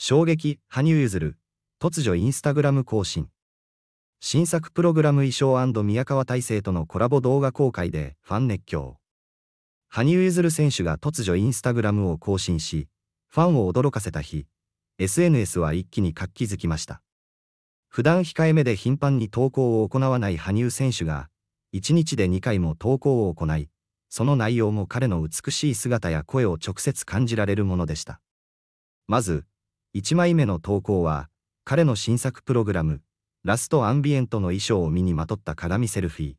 衝撃、羽生結弦、突如インスタグラム更新。新作プログラム衣装宮川大成とのコラボ動画公開でファン熱狂。羽生結弦選手が突如インスタグラムを更新し、ファンを驚かせた日、SNS は一気に活気づきました。普段控えめで頻繁に投稿を行わない羽生選手が、1日で2回も投稿を行い、その内容も彼の美しい姿や声を直接感じられるものでした。まず、1枚目の投稿は、彼の新作プログラム、ラストアンビエントの衣装を身にまとった鏡セルフィー。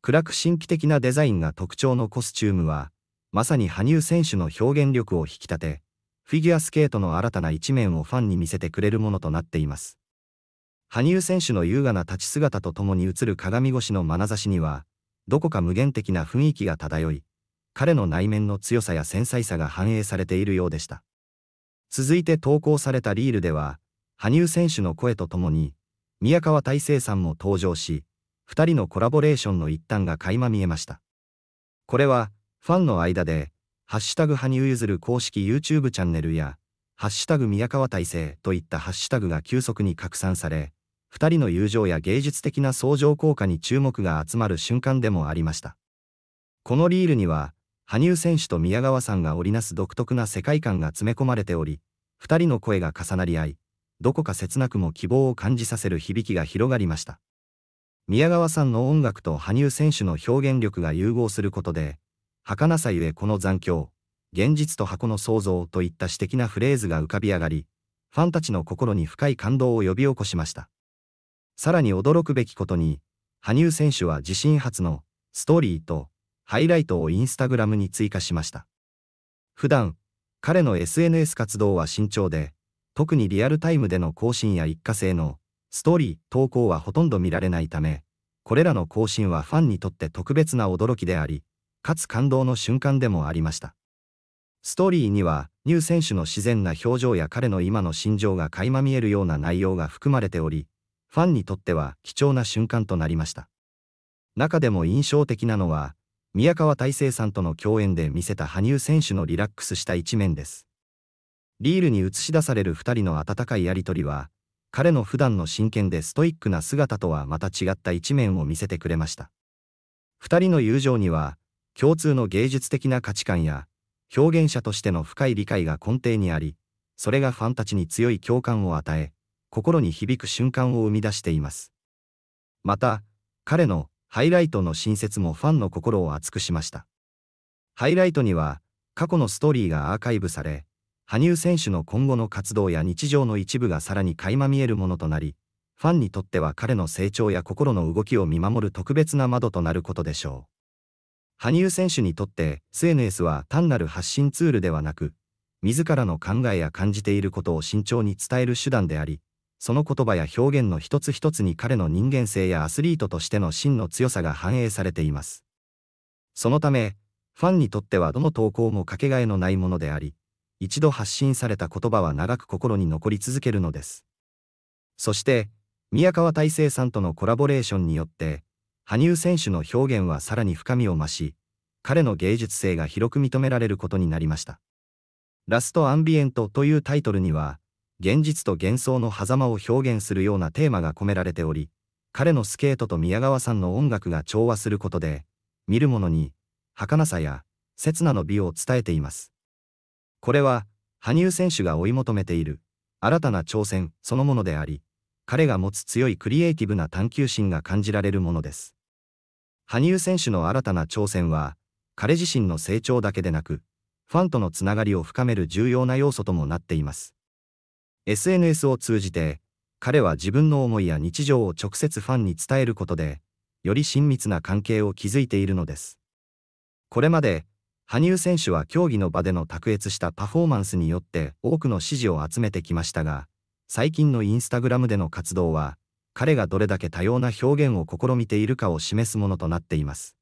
暗く神秘的なデザインが特徴のコスチュームは、まさに羽生選手の表現力を引き立て、フィギュアスケートの新たな一面をファンに見せてくれるものとなっています。羽生選手の優雅な立ち姿とともに映る鏡越しの眼差しには、どこか無限的な雰囲気が漂い、彼の内面の強さや繊細さが反映されているようでした。続いて投稿されたリールでは、羽生選手の声とともに、宮川大成さんも登場し、二人のコラボレーションの一端が垣間見えました。これは、ファンの間で、ハッシュタグ羽生結弦公式 YouTube チャンネルや、ハッシュタグ宮川大成といったハッシュタグが急速に拡散され、二人の友情や芸術的な相乗効果に注目が集まる瞬間でもありました。このリールには、羽生選手と宮川さんが織りなす独特な世界観が詰め込まれており、二人の声が重なり合い、どこか切なくも希望を感じさせる響きが広がりました。宮川さんの音楽と羽生選手の表現力が融合することで、儚さゆえこの残響、現実と箱の創造といった詩的なフレーズが浮かび上がり、ファンたちの心に深い感動を呼び起こしました。さらに驚くべきことに、羽生選手は自身初のストーリーとハイライトをインスタグラムに追加しました。普段、彼の SNS 活動は慎重で、特にリアルタイムでの更新や一過性のストーリー、投稿はほとんど見られないため、これらの更新はファンにとって特別な驚きであり、かつ感動の瞬間でもありました。ストーリーには、ニュー選手の自然な表情や彼の今の心情が垣間見えるような内容が含まれており、ファンにとっては貴重な瞬間となりました。中でも印象的なのは、宮川大成さんとの共演で見せた羽生選手のリラックスした一面です。リールに映し出される二人の温かいやりとりは、彼の普段の真剣でストイックな姿とはまた違った一面を見せてくれました。二人の友情には、共通の芸術的な価値観や、表現者としての深い理解が根底にあり、それがファンたちに強い共感を与え、心に響く瞬間を生み出しています。また、彼のハイライトの新説もファンの心を熱くしました。ハイライトには、過去のストーリーがアーカイブされ、羽生選手の今後の活動や日常の一部がさらに垣間見えるものとなり、ファンにとっては彼の成長や心の動きを見守る特別な窓となることでしょう。羽生選手にとって SNS は単なる発信ツールではなく、自らの考えや感じていることを慎重に伝える手段であり、その言葉や表現の一つ一つに彼の人間性やアスリートとしての真の強さが反映されています。そのため、ファンにとってはどの投稿もかけがえのないものであり、一度発信された言葉は長く心に残り続けるのです。そして、宮川大成さんとのコラボレーションによって、羽生選手の表現はさらに深みを増し、彼の芸術性が広く認められることになりました。ラストアンビエントというタイトルには、現実と幻想の狭間を表現するようなテーマが込められており、彼のスケートと宮川さんの音楽が調和することで、見る者に、儚さや、刹那の美を伝えています。これは、羽生選手が追い求めている、新たな挑戦そのものであり、彼が持つ強いクリエイティブな探求心が感じられるものです。羽生選手の新たな挑戦は、彼自身の成長だけでなく、ファンとのつながりを深める重要な要素ともなっています。SNS を通じて、彼は自分の思いや日常を直接ファンに伝えることで、より親密な関係を築いているのです。これまで、羽生選手は競技の場での卓越したパフォーマンスによって多くの支持を集めてきましたが、最近のインスタグラムでの活動は、彼がどれだけ多様な表現を試みているかを示すものとなっています。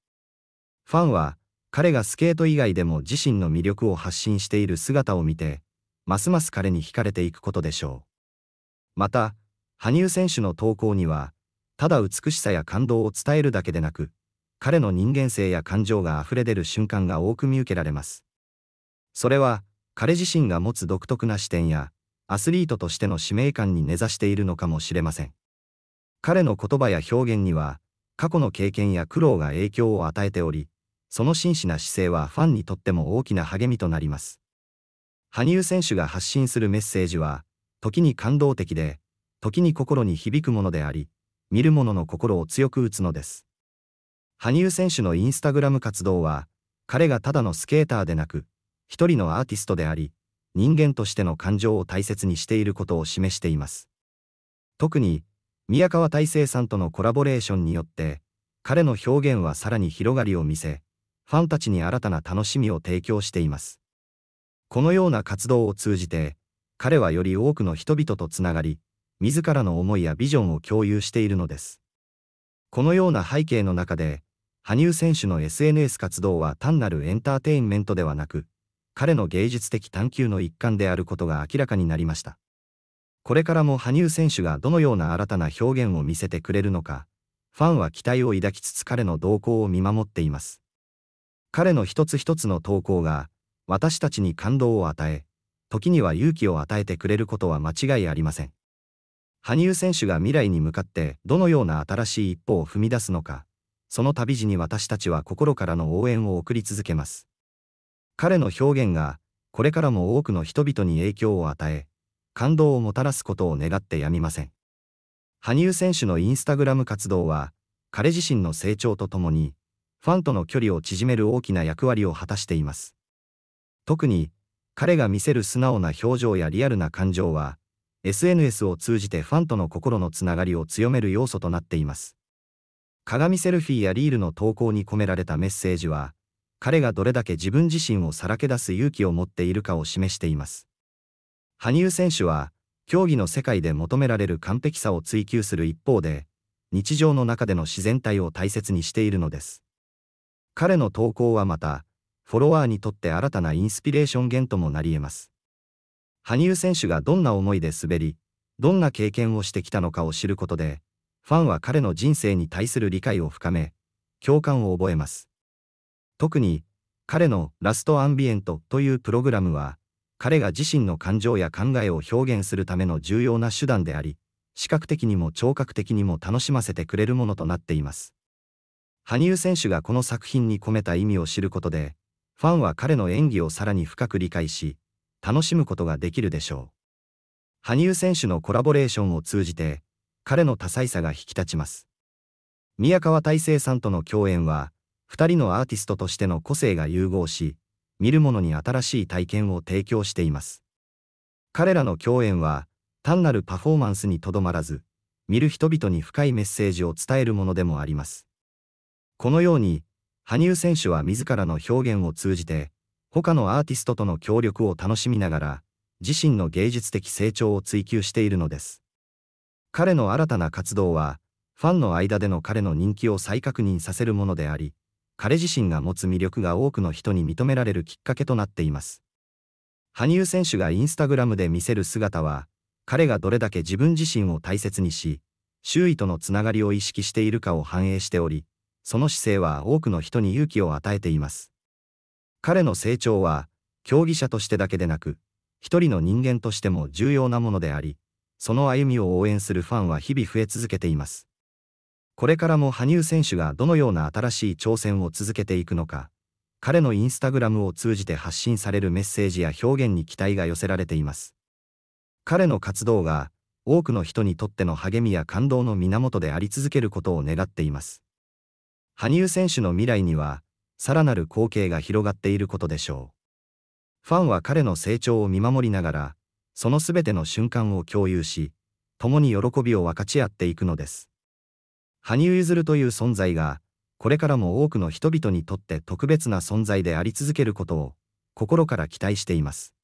ファンは、彼がスケート以外でも自身の魅力を発信している姿を見て、ますます彼に惹かれていくことでしょう。また、羽生選手の投稿には、ただ美しさや感動を伝えるだけでなく、彼の人間性や感情が溢れ出る瞬間が多く見受けられます。それは、彼自身が持つ独特な視点や、アスリートとしての使命感に根ざしているのかもしれません。彼の言葉や表現には、過去の経験や苦労が影響を与えており、その真摯な姿勢はファンにとっても大きな励みとなります。羽生選手が発信するメッセージは、時に感動的で、時に心に響くものであり、見る者の心を強く打つのです。羽生選手のインスタグラム活動は、彼がただのスケーターでなく、一人のアーティストであり、人間としての感情を大切にしていることを示しています。特に、宮川大成さんとのコラボレーションによって、彼の表現はさらに広がりを見せ、ファンたちに新たな楽しみを提供しています。このような活動を通じて、彼はより多くの人々とつながり、自らの思いやビジョンを共有しているのです。このような背景の中で、羽生選手の SNS 活動は単なるエンターテインメントではなく、彼の芸術的探求の一環であることが明らかになりました。これからも羽生選手がどのような新たな表現を見せてくれるのか、ファンは期待を抱きつつ彼の動向を見守っています。彼の一つ一つの投稿が、私たちに感動を与え、時には勇気を与えてくれることは間違いありません。羽生選手が未来に向かってどのような新しい一歩を踏み出すのか、その旅路に私たちは心からの応援を送り続けます。彼の表現が、これからも多くの人々に影響を与え、感動をもたらすことを願ってやみません。羽生選手のインスタグラム活動は、彼自身の成長とともに、ファンとの距離を縮める大きな役割を果たしています。特に、彼が見せる素直な表情やリアルな感情は、SNS を通じてファンとの心のつながりを強める要素となっています。鏡セルフィーやリールの投稿に込められたメッセージは、彼がどれだけ自分自身をさらけ出す勇気を持っているかを示しています。羽生選手は、競技の世界で求められる完璧さを追求する一方で、日常の中での自然体を大切にしているのです。彼の投稿はまた、フォロワーにとって新たなインスピレーション源ともなり得ます。羽生選手がどんな思いで滑り、どんな経験をしてきたのかを知ることで、ファンは彼の人生に対する理解を深め、共感を覚えます。特に、彼のラストアンビエントというプログラムは、彼が自身の感情や考えを表現するための重要な手段であり、視覚的にも聴覚的にも楽しませてくれるものとなっています。羽生選手がこの作品に込めた意味を知ることで、ファンは彼の演技をさらに深く理解し、楽しむことができるでしょう。羽生選手のコラボレーションを通じて、彼の多彩さが引き立ちます。宮川大成さんとの共演は、二人のアーティストとしての個性が融合し、見る者に新しい体験を提供しています。彼らの共演は、単なるパフォーマンスにとどまらず、見る人々に深いメッセージを伝えるものでもあります。このように、羽生選手は自らの表現を通じて、他のアーティストとの協力を楽しみながら、自身の芸術的成長を追求しているのです。彼の新たな活動は、ファンの間での彼の人気を再確認させるものであり、彼自身が持つ魅力が多くの人に認められるきっかけとなっています。羽生選手がインスタグラムで見せる姿は、彼がどれだけ自分自身を大切にし、周囲とのつながりを意識しているかを反映しており、その姿勢は多くの人に勇気を与えています。彼の成長は、競技者としてだけでなく、一人の人間としても重要なものであり、その歩みを応援するファンは日々増え続けています。これからも羽生選手がどのような新しい挑戦を続けていくのか、彼のインスタグラムを通じて発信されるメッセージや表現に期待が寄せられています。彼の活動が多くの人にとっての励みや感動の源であり続けることを願っています。羽生選手の未来には、さらなる光景が広がっていることでしょう。ファンは彼の成長を見守りながら、そのすべての瞬間を共有し、共に喜びを分かち合っていくのです。羽生結弦という存在が、これからも多くの人々にとって特別な存在であり続けることを、心から期待しています。